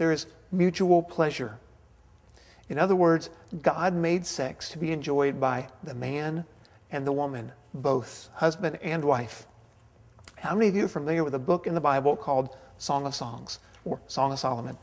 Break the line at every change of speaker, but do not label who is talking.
there is mutual pleasure. In other words, God made sex to be enjoyed by the man and the woman, both husband and wife. How many of you are familiar with a book in the Bible called Song of Songs or Song of Solomon?